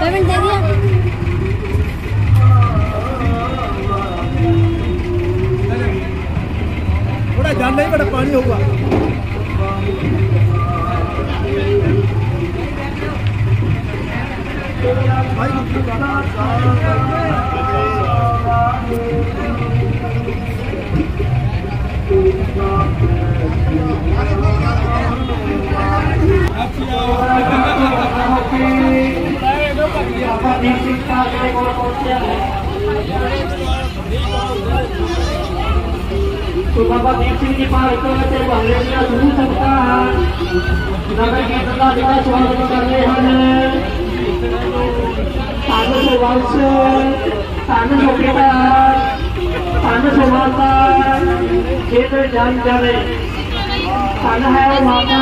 Payment दे दिया। बड़ा जाना ही बड़ा पानी होगा। भाई तो बाबा दीप सिंह जी पास हमें सुन सकता है। नगर कीर्तन का जिला स्वागत कर रहे हैं। साधु सुभाष साधु सुखेदार साधु सुभाषा क्षेत्र जान जाने खाना है। माता